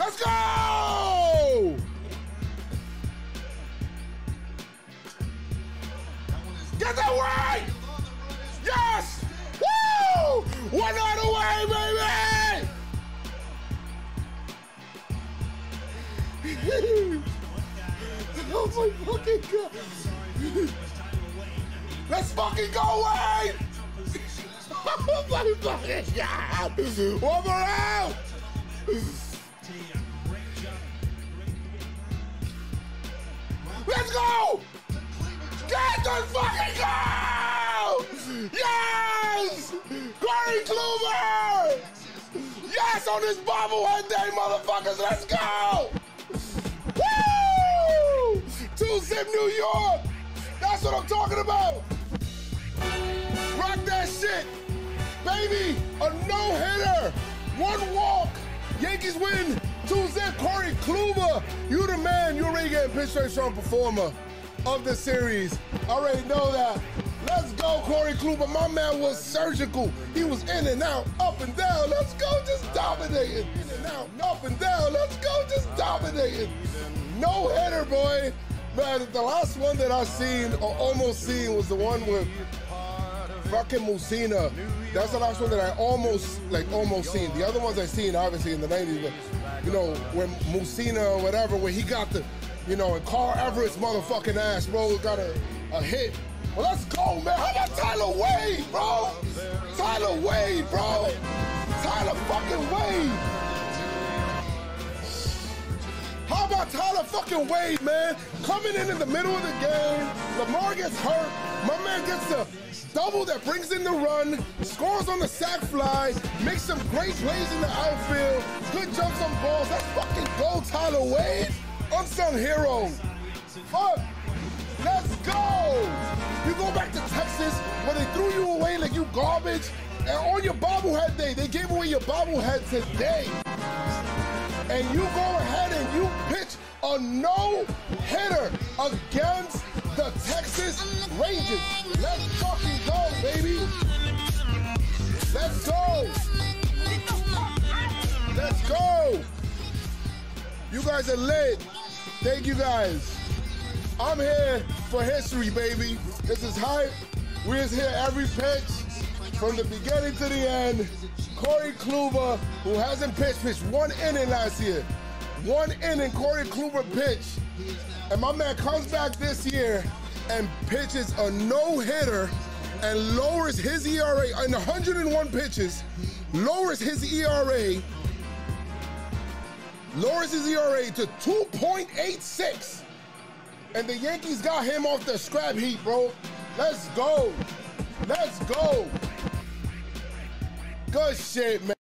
Let's go! Get that way! Yes! Woo! One out of the way, baby! oh my fucking god! Let's fucking go, Wayne! oh my fucking god! One more out! Let's go! Get the fucking go! Yes! Corey Kluber! Yes, on this bobblehead day, motherfuckers! Let's go! Woo! Two Zip New York! That's what I'm talking about! Rock that shit! Baby, a no-hitter! One walk! Yankees win! Zip Corey Kluber! You the man, you already getting pitch straight strong performer of the series. I already know that. Let's go, Corey Kluber. My man was surgical. He was in and out, up and down. Let's go, just dominating. In and out, up and down. Let's go, just dominating. No hitter, boy. Man, the last one that I seen or almost seen was the one with fucking Mussina. That's the last one that I almost, like, almost seen. The other ones I seen, obviously, in the 90s, but, you know, when Mussina or whatever, where he got the, you know, and Carl Everett's motherfucking ass, bro, got a, a hit. Well, let's go, man. How about Tyler Wade, bro? Tyler Wade, bro. Tyler fucking Wade. Tyler fucking Wade, man? Coming in in the middle of the game, Lamar gets hurt. My man gets the double that brings in the run, scores on the sac fly, makes some great plays in the outfield, good jumps on balls. Let's fucking go, Tyler Wade. Unsung hero. Fuck. Let's go. You go back to Texas where they threw you away like you garbage. And on your bobblehead day, they gave away your bobblehead today. And you go ahead and you pitch a no-hitter against the Texas Rangers. Let's fucking go, baby. Let's go. Let's go. You guys are lit. Thank you guys. I'm here for history, baby. This is hype. We're here every pitch from the beginning to the end. Corey Kluber, who hasn't pitched, pitched one inning last year. One inning, Corey Kluber pitched. And my man comes back this year and pitches a no-hitter and lowers his ERA in 101 pitches, lowers his ERA, lowers his ERA to 2.86. And the Yankees got him off the scrap heap, bro. Let's go. Let's go. Good shit, man.